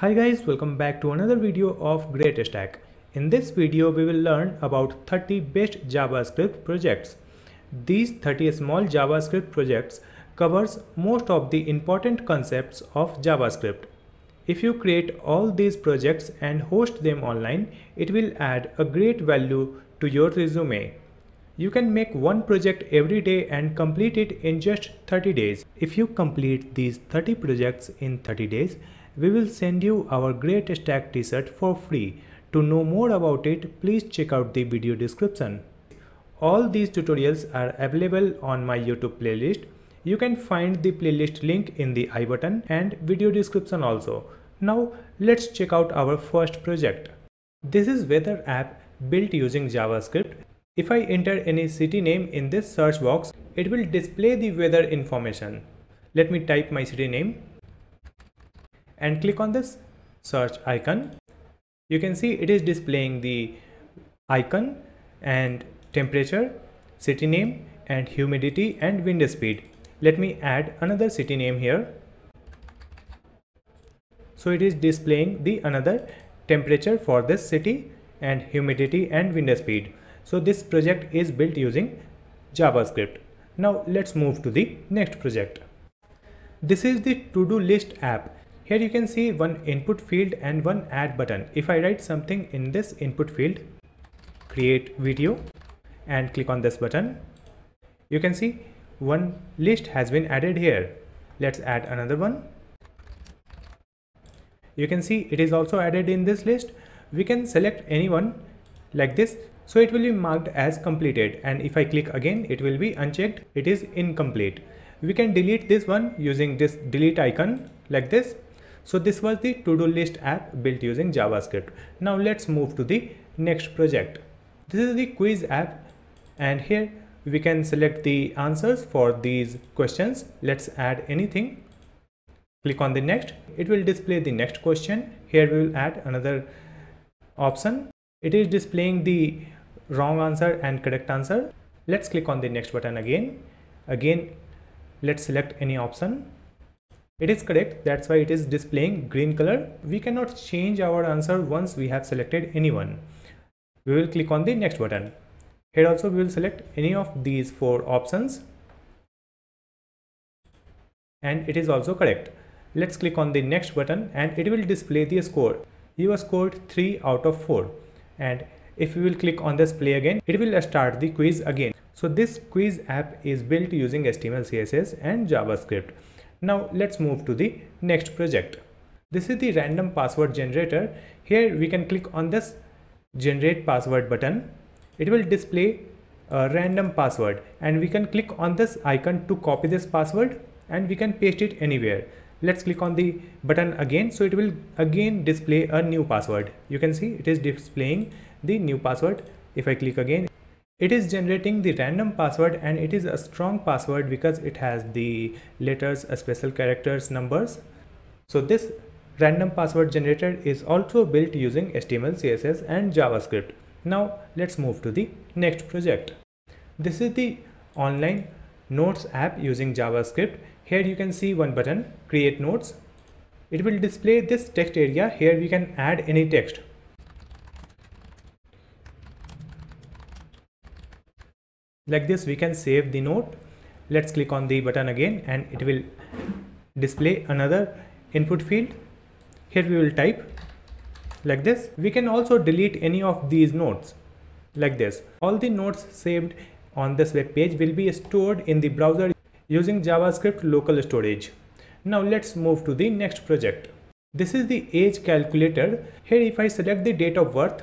Hi guys, welcome back to another video of Great Stack. In this video, we will learn about 30 best JavaScript projects. These 30 small JavaScript projects covers most of the important concepts of JavaScript. If you create all these projects and host them online, it will add a great value to your resume. You can make one project every day and complete it in just 30 days. If you complete these 30 projects in 30 days, we will send you our Great Stack t-shirt for free. To know more about it, please check out the video description. All these tutorials are available on my YouTube playlist. You can find the playlist link in the i button and video description also. Now let's check out our first project. This is weather app built using JavaScript. If I enter any city name in this search box, it will display the weather information. Let me type my city name and click on this search icon. You can see it is displaying the icon and temperature, city name and humidity and wind speed. Let me add another city name here. So it is displaying the another temperature for this city and humidity and wind speed. So this project is built using JavaScript. Now let's move to the next project. This is the to-do list app. Here you can see one input field and one add button. If I write something in this input field, create video and click on this button, you can see one list has been added here. Let's add another one. You can see it is also added in this list. We can select anyone like this so it will be marked as completed and if I click again, it will be unchecked. It is incomplete. We can delete this one using this delete icon like this. So this was the to-do list app built using JavaScript. Now let's move to the next project. This is the quiz app and here we can select the answers for these questions. Let's add anything. Click on the next. It will display the next question. Here we will add another option. It is displaying the wrong answer and correct answer. Let's click on the next button again. Again, let's select any option. It is correct. That's why it is displaying green color. We cannot change our answer once we have selected anyone. We will click on the next button. Here also we will select any of these four options. And it is also correct. Let's click on the next button and it will display the score. You have scored 3 out of 4 and if we will click on this play again, it will start the quiz again. So this quiz app is built using HTML, CSS and JavaScript. Now let's move to the next project. This is the random password generator. Here we can click on this generate password button. It will display a random password and we can click on this icon to copy this password and we can paste it anywhere. Let's click on the button again. So it will again display a new password. You can see it is displaying the new password. If I click again, it is generating the random password and it is a strong password because it has the letters, special characters, numbers. So this random password generator is also built using HTML, CSS and JavaScript. Now let's move to the next project. This is the online notes app using JavaScript. Here you can see one button, create notes. It will display this text area. Here we can add any text. Like this we can save the note. Let's click on the button again and it will display another input field. Here we will type like this. We can also delete any of these notes like this. All the notes saved on this web page will be stored in the browser using javascript local storage. Now let's move to the next project. This is the age calculator. Here if i select the date of birth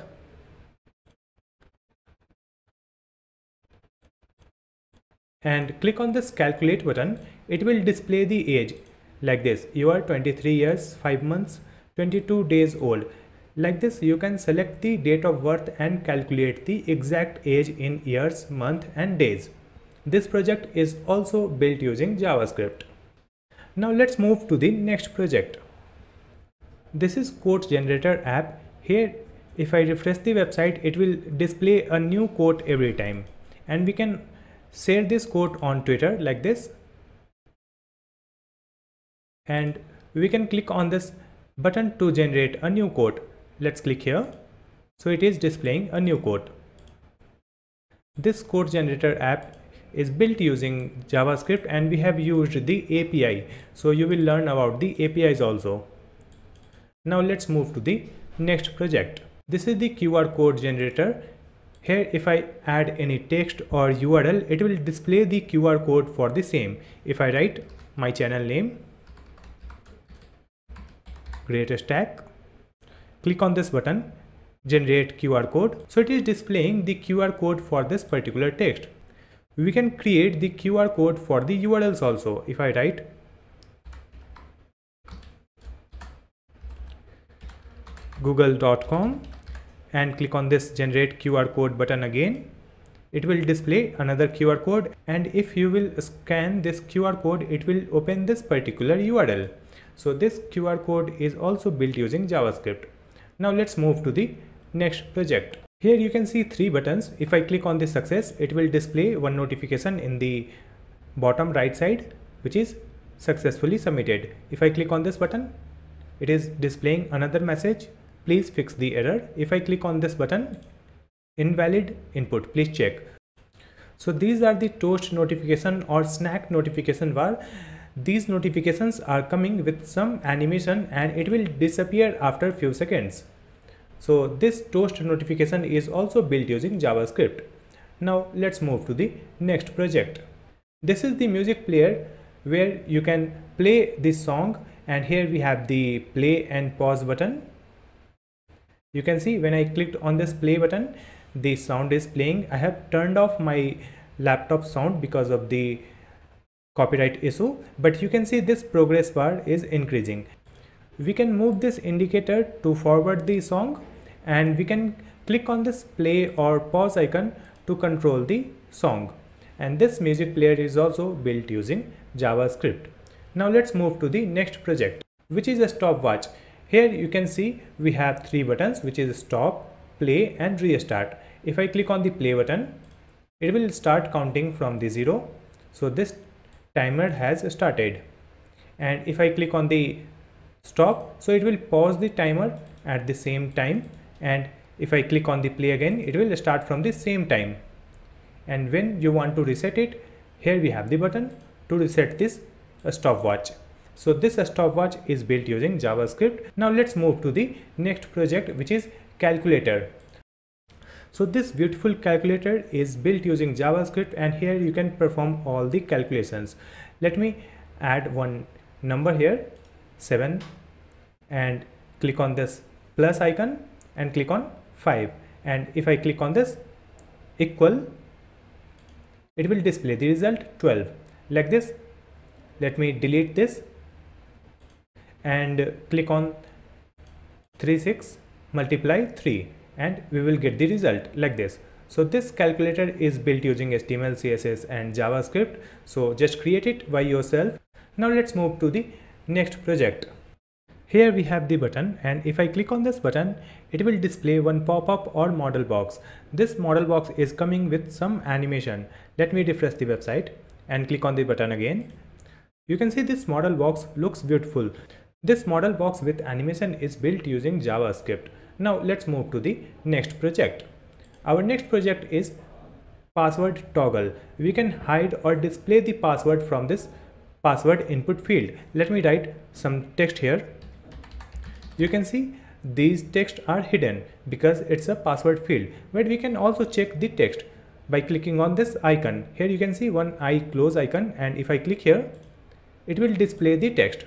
and click on this calculate button, it will display the age like this. You are 23 years, 5 months, 22 days old. Like this, you can select the date of birth and calculate the exact age in years, month and days. This project is also built using JavaScript. Now let's move to the next project. This is quote generator app. Here, if I refresh the website, it will display a new quote every time. And we can share this quote on Twitter like this and we can click on this button to generate a new quote. Let's click here. So it is displaying a new quote. This code generator app is built using JavaScript and we have used the API. So you will learn about the APIs also. Now let's move to the next project. This is the QR code generator. Here if I add any text or URL, it will display the QR code for the same. If I write my channel name, Great Stack, click on this button, generate QR code. So it is displaying the QR code for this particular text. We can create the QR code for the URLs also. If I write google.com and click on this generate QR code button again. It will display another QR code and if you will scan this QR code it will open this particular URL so this QR code is also built using JavaScript. Now let's move to the next project. Here you can see three buttons. If I click on this success it will display one notification in the bottom right side which is successfully submitted. If I click on this button it is displaying another message please fix the error. If I click on this button, invalid input, please check. So these are the toast notification or snack notification bar. These notifications are coming with some animation and it will disappear after few seconds. So this toast notification is also built using JavaScript. Now let's move to the next project. This is the music player where you can play this song and here we have the play and pause button you can see when I clicked on this play button the sound is playing. I have turned off my laptop sound because of the copyright issue but you can see this progress bar is increasing. We can move this indicator to forward the song and we can click on this play or pause icon to control the song. And this music player is also built using javascript. Now let's move to the next project which is a stopwatch here you can see we have three buttons which is stop, play and restart. If I click on the play button, it will start counting from the zero. So this timer has started. And if I click on the stop, so it will pause the timer at the same time. And if I click on the play again, it will start from the same time. And when you want to reset it, here we have the button to reset this stopwatch. So this stopwatch is built using JavaScript. Now let's move to the next project which is calculator. So this beautiful calculator is built using JavaScript and here you can perform all the calculations. Let me add one number here 7 and click on this plus icon and click on 5 and if I click on this equal it will display the result 12 like this let me delete this and click on 36 multiply 3 and we will get the result like this so this calculator is built using html css and javascript so just create it by yourself now let's move to the next project here we have the button and if I click on this button, it will display one pop-up or model box. This model box is coming with some animation. Let me refresh the website and click on the button again. You can see this model box looks beautiful. This model box with animation is built using JavaScript. Now let's move to the next project. Our next project is password toggle. We can hide or display the password from this password input field. Let me write some text here. You can see these text are hidden because it's a password field but we can also check the text by clicking on this icon here you can see one eye close icon and if I click here it will display the text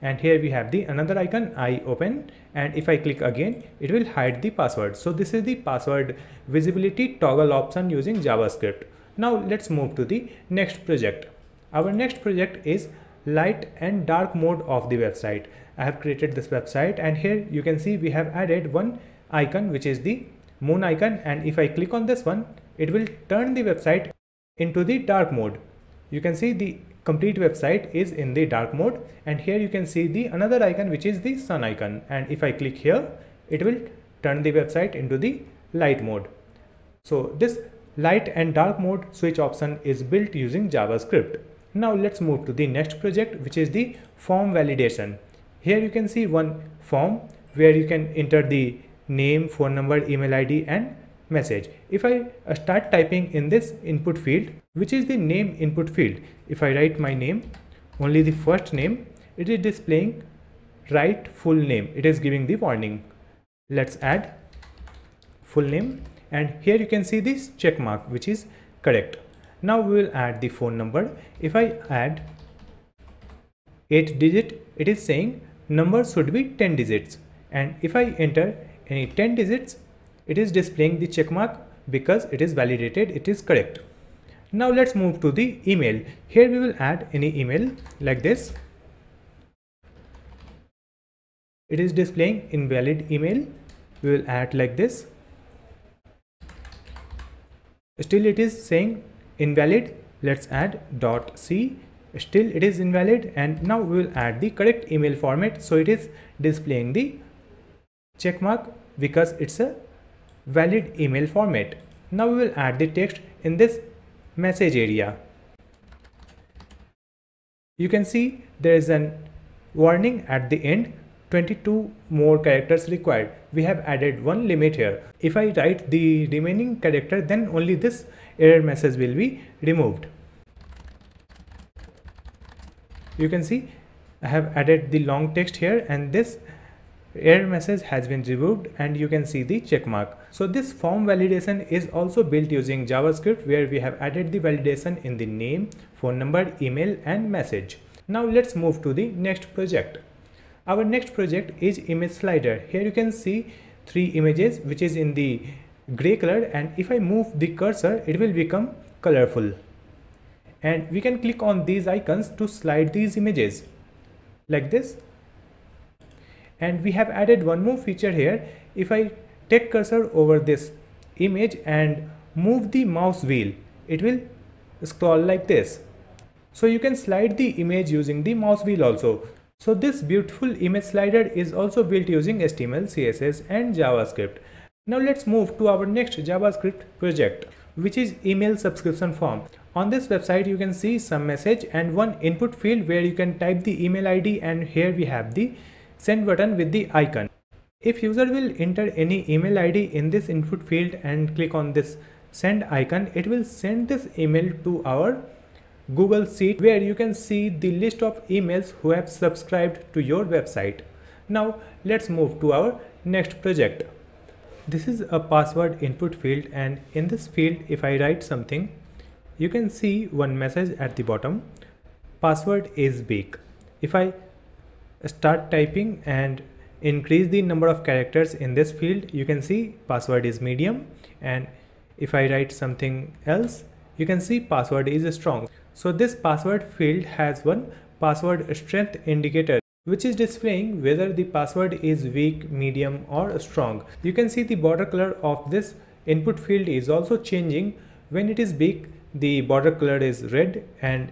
and here we have the another icon eye open and if I click again it will hide the password. So this is the password visibility toggle option using JavaScript. Now let's move to the next project. Our next project is light and dark mode of the website. I have created this website and here you can see we have added one icon which is the moon icon. And if I click on this one it will turn the website into the dark mode. You can see the complete website is in the dark mode and here you can see the another icon which is the sun icon and if I click here it will turn the website into the light mode. So this light and dark mode switch option is built using JavaScript. Now let's move to the next project which is the form validation. here you can see one form where you can enter the name phone number email id and message. If i uh, start typing in this input field which is the name input field? If i write my name only the first name it is displaying write full name. It is giving the warning. Let's add full name. And here you can see this check mark which is correct. Now we will add the phone number. If i add 8 digit it is saying number should be 10 digits. And if i enter any 10 digits it is displaying the check mark because it is validated it is correct. Now let's move to the email. Here we will add any email like this. It is displaying invalid email. We will add like this. Still it is saying invalid. Let's add dot c. Still it is invalid and now we will add the correct email format. So it is displaying the check mark because it's a valid email format now we will add the text in this message area you can see there is an warning at the end 22 more characters required. We have added one limit here. If I write the remaining character then only this error message will be removed. You can see I have added the long text here and this error message has been removed and you can see the check mark. So this form validation is also built using JavaScript where we have added the validation in the name, phone number, email and message. Now let's move to the next project. Our next project is image slider. Here you can see three images which is in the gray color and if I move the cursor it will become colorful. And we can click on these icons to slide these images like this. And we have added one more feature here. If I take cursor over this image and move the mouse wheel, it will scroll like this. So you can slide the image using the mouse wheel also. So this beautiful image slider is also built using HTML, CSS and JavaScript. Now let's move to our next JavaScript project which is email subscription form. On this website you can see some message and one input field where you can type the email ID and here we have the send button with the icon. If user will enter any email ID in this input field and click on this send icon, it will send this email to our Google Sheet where you can see the list of emails who have subscribed to your website. Now let's move to our next project. This is a password input field and in this field if I write something you can see one message at the bottom password is big. If I start typing and increase the number of characters in this field you can see password is medium and if I write something else you can see password is strong. So this password field has one password strength indicator which is displaying whether the password is weak, medium or strong. You can see the border color of this input field is also changing. When it is big, the border color is red and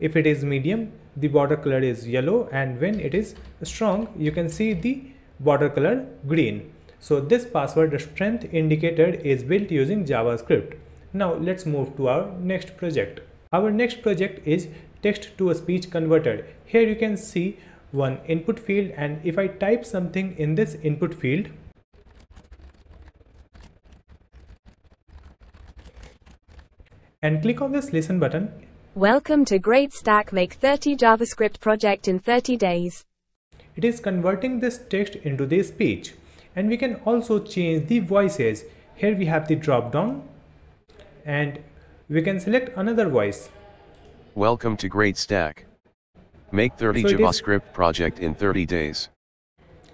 if it is medium, the border color is yellow and when it is strong, you can see the border color green. So this password strength indicator is built using JavaScript. Now let's move to our next project. Our next project is text to a speech converter. Here you can see one input field and if I type something in this input field, and click on this listen button. Welcome to Great Stack Make 30 JavaScript project in 30 days. It is converting this text into the speech and we can also change the voices. Here we have the drop down and we can select another voice. Welcome to Great Stack. Make 30 So it is- JavaScript project in 30 days.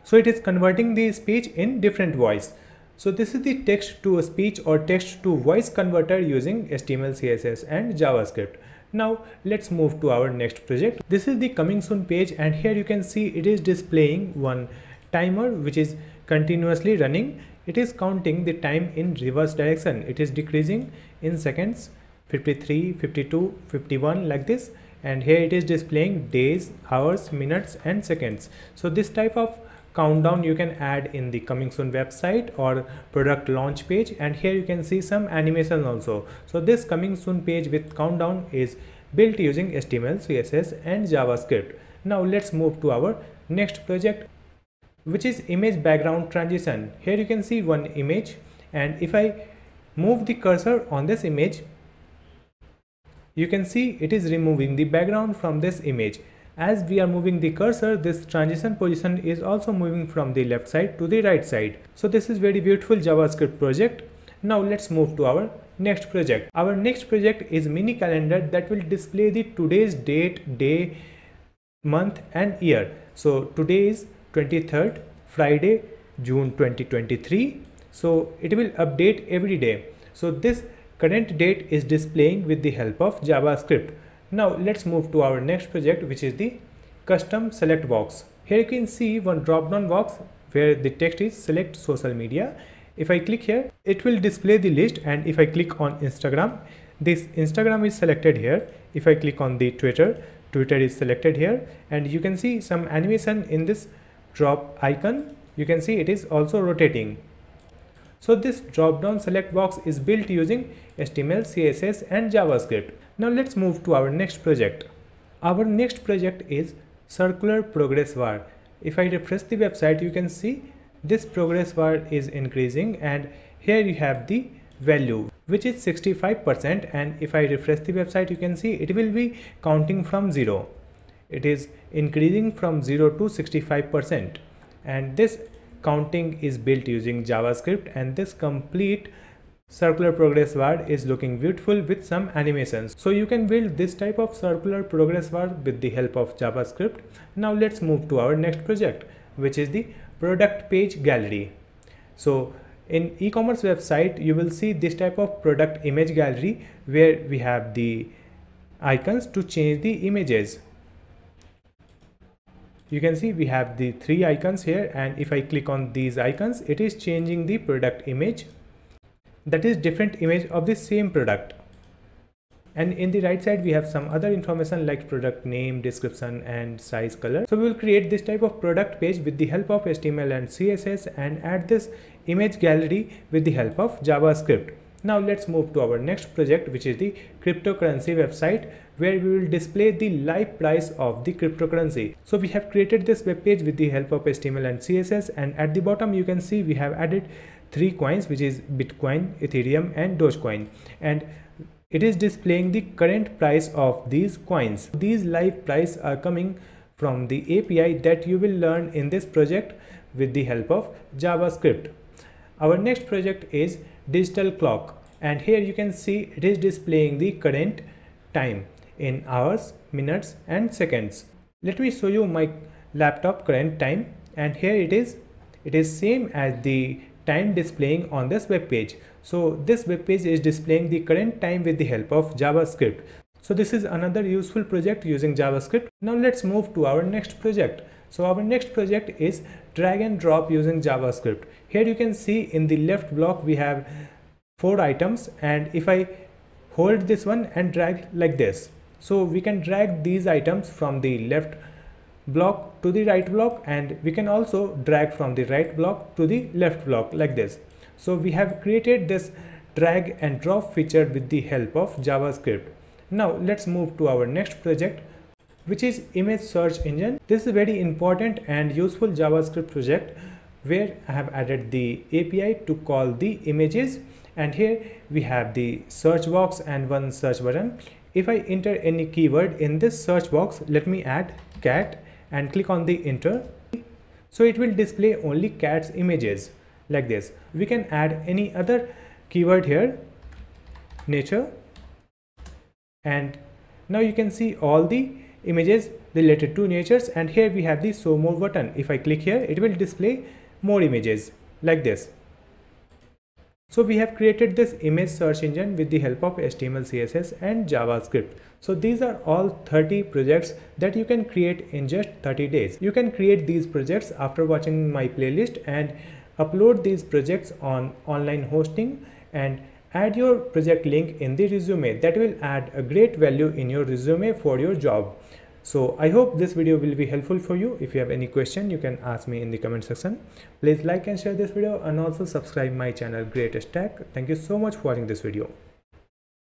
So it is converting the speech in different voice. So this is the text to a speech or text to voice converter using HTML, CSS and JavaScript. Now let's move to our next project. This is the coming soon page and here you can see it is displaying one timer which is continuously running. It is counting the time in reverse direction. It is decreasing in seconds 53, 52, 51 like this and here it is displaying days, hours, minutes and seconds. So this type of countdown you can add in the coming soon website or product launch page and here you can see some animation also. So this coming soon page with countdown is built using html css and javascript. Now let's move to our next project which is image background transition. Here you can see one image and if I move the cursor on this image you can see it is removing the background from this image as we are moving the cursor this transition position is also moving from the left side to the right side. So this is very beautiful javascript project. Now let's move to our next project. Our next project is mini calendar that will display the today's date day month and year. So today is 23rd friday june 2023 so it will update every day. So this current date is displaying with the help of javascript now let's move to our next project which is the custom select box. Here you can see one drop down box where the text is select social media. If i click here it will display the list and if i click on instagram this instagram is selected here. If i click on the twitter twitter is selected here. And you can see some animation in this drop icon. You can see it is also rotating. So this drop down select box is built using HTML, CSS and JavaScript. Now let's move to our next project. Our next project is circular progress bar. If I refresh the website, you can see this progress bar is increasing and here you have the value which is 65% and if I refresh the website you can see it will be counting from 0. It is increasing from 0 to 65% and this counting is built using JavaScript and this complete circular progress bar is looking beautiful with some animations. So you can build this type of circular progress bar with the help of JavaScript. Now let's move to our next project which is the product page gallery. So in e-commerce website you will see this type of product image gallery where we have the icons to change the images you can see we have the three icons here and if I click on these icons it is changing the product image that is different image of the same product. And in the right side we have some other information like product name description and size color. So we will create this type of product page with the help of html and css and add this image gallery with the help of javascript. Now let's move to our next project which is the cryptocurrency website where we will display the live price of the cryptocurrency. So we have created this web page with the help of HTML and CSS and at the bottom you can see we have added three coins which is Bitcoin, Ethereum and Dogecoin and it is displaying the current price of these coins. These live price are coming from the API that you will learn in this project with the help of JavaScript. Our next project is digital clock and here you can see it is displaying the current time in hours, minutes and seconds. Let me show you my laptop current time and here it is. It is same as the time displaying on this web page. So this web page is displaying the current time with the help of JavaScript. So this is another useful project using JavaScript. Now let's move to our next project. So our next project is drag and drop using JavaScript. Here you can see in the left block we have four items and if I hold this one and drag like this. So we can drag these items from the left block to the right block and we can also drag from the right block to the left block like this. So we have created this drag and drop feature with the help of JavaScript. Now let's move to our next project which is image search engine. This is very important and useful JavaScript project where I have added the API to call the images and here we have the search box and one search button. If I enter any keyword in this search box, let me add cat and click on the enter. So it will display only cat's images like this. We can add any other keyword here, nature and now you can see all the images related to natures and here we have the show more button if i click here it will display more images like this so we have created this image search engine with the help of html css and javascript. So these are all 30 projects that you can create in just 30 days. You can create these projects after watching my playlist and upload these projects on online hosting and add your project link in the resume. That will add a great value in your resume for your job so i hope this video will be helpful for you. If you have any question you can ask me in the comment section. Please like and share this video and also subscribe my channel Great Stack. Thank you so much for watching this video